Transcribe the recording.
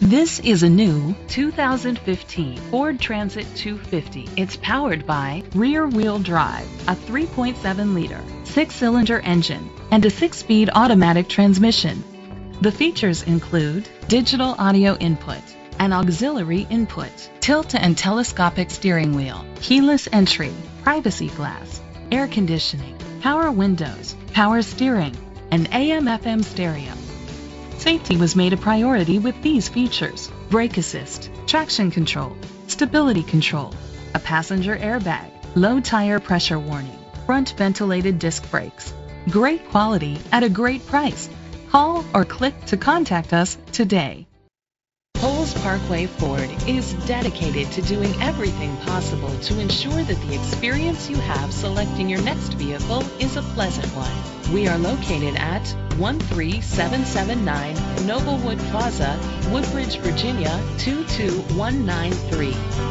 This is a new 2015 Ford Transit 250. It's powered by rear-wheel drive, a 3.7-liter six-cylinder engine, and a six-speed automatic transmission. The features include digital audio input, an auxiliary input, tilt and telescopic steering wheel, keyless entry, privacy glass, air conditioning, power windows, power steering, and AM/FM stereo. Safety was made a priority with these features. Brake assist, traction control, stability control, a passenger airbag, low tire pressure warning, front ventilated disc brakes. Great quality at a great price. Call or click to contact us today. Cowles Parkway Ford is dedicated to doing everything possible to ensure that the experience you have selecting your next vehicle is a pleasant one. We are located at 13779 Noblewood Plaza, Woodbridge, Virginia 22193.